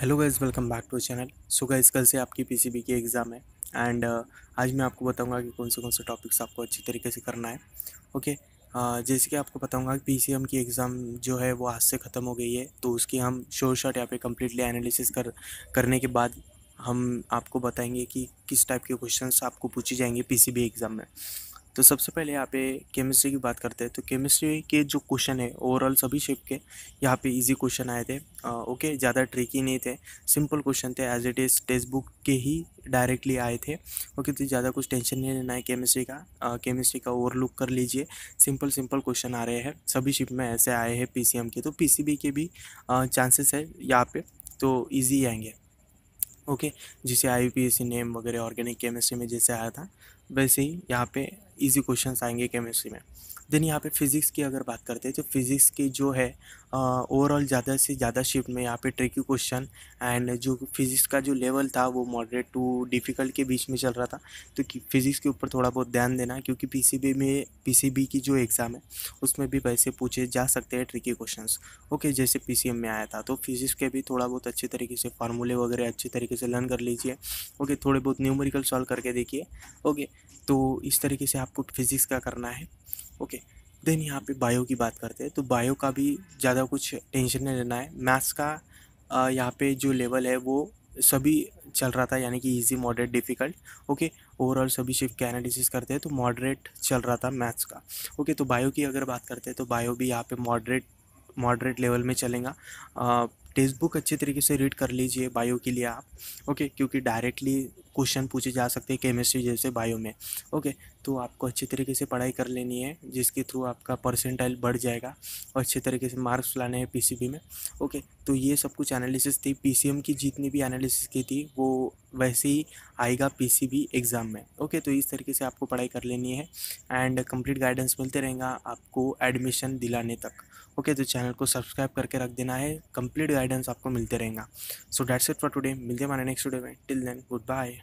Hello guys welcome back to channel so guys कल से आपकी पीसीबी की एग्ज़ाम है एंड uh, आज मैं आपको बताऊँगा कि कौन से कौन से टॉपिक्स आपको अच्छी तरीके से करना है ओके okay, uh, जैसे कि आपको बताऊँगा कि पीसीएम की एग्ज़ाम जो है वो आज से ख़त्म हो गई है तो उसकी हम शोर शॉट यहाँ पे कम्प्लीटली एनालिसिस कर करने के बाद हम आपको बताएँगे कि किस टाइप के क्वेश्चन आपको पूछे जाएँगे पी एग्ज़ाम में। तो सबसे पहले यहाँ पे केमिस्ट्री की बात करते हैं। तो केमिस्ट्री के जो क्वेश्चन है ओवरऑल सभी शिफ्ट के यहाँ पे इजी क्वेश्चन आए थे। आ, ओके ज़्यादा ट्रिकी नहीं थे। सिंपल क्वेश्चन थे as it is textbook के ही डायरेक्टली आए थे। ओके तो ज़्यादा कुछ टेंशन नहीं लेना है केमिस्ट्री का। आ, केमिस्ट्री का ओवरलुक कर लीजिए। सिंपल सिंपल क्वेश्चन आ रहे हैं। सभी शिप में ऐसे आए हैं पीसीएम के। तो पीसीबी के भी चांसेस है यहाँ पे। तो ईजी आएँगे। ओके जिसे आई नेम वगैरह ऑर्गेनिक केमिस्ट्री में जैसे आया था वैसे ही यहाँ पे इजी क्वेश्चन आएँगे केमिस्ट्री में। देन यहाँ पे फिज़िक्स की अगर बात करते हैं तो फिज़िक्स की जो है ओवरऑल ज़्यादा से ज़्यादा शिफ्ट में यहाँ पे ट्रिकी क्वेश्चन एंड जो फिज़िक्स का जो लेवल था, वो मॉडरेट टू डिफ़िकल्ट के बीच में चल रहा था। तो फिज़िक्स के ऊपर थोड़ा बहुत ध्यान देना, क्योंकि पीसीबी में पीसीबी की जो एग्ज़ाम है, उसमें भी वैसे पूछे जा सकते हैं ट्रिकी क्वेश्चन ओके जैसे पी में आया था तो फिज़िक्स के भी थोड़ा बहुत अच्छे तरीके से फार्मूले वगैरह अच्छे तरीके से लर्न कर लीजिए। ओके थोड़े बहुत न्यूमरिकल सॉल्व करके देखिए। ओके तो इस तरीके से आपको फिज़िक्स का करना है ओके देन यहाँ पे बायो की बात करते हैं तो बायो का भी ज़्यादा कुछ टेंशन नहीं लेना है। मैथ्स का यहाँ पे जो लेवल है, वो सभी चल रहा था, यानी कि easy moderate difficult okay overall सभी शिफ्ट का एनालिसिस करते हैं तो मॉडरेट चल रहा था मैथ्स का ओके तो बायो की अगर बात करते हैं तो बायो भी यहाँ पे मॉडरेट मॉडरेट लेवल में चलेगा। टेक्स्ट बुक अच्छे तरीके से रीड कर लीजिए बायो के लिए आप ओके क्योंकि डायरेक्टली क्वेश्चन पूछे जा सकते हैं केमिस्ट्री जैसे बायो में। ओके तो आपको अच्छे तरीके से पढ़ाई कर लेनी है, जिसके थ्रू आपका परसेंटाइल बढ़ जाएगा और अच्छे तरीके से मार्क्स लाने हैं पीसीबी में। ओके तो ये सब कुछ एनालिसिस थी, पीसीएम की जितनी भी एनालिसिस की थी, वो वैसे ही आएगा पीसीबी एग्ज़ाम में। ओके तो इस तरीके से आपको पढ़ाई कर लेनी है एंड कंप्लीट गाइडेंस मिलते रहेगा आपको एडमिशन दिलाने तक। ओके तो चैनल को सब्सक्राइब करके रख देना है, कंप्लीट गाइडेंस आपको मिलते रहेगा। So that's it for today, मिलते हमारे नेक्स्ट वीडियो में। Till then, good bye.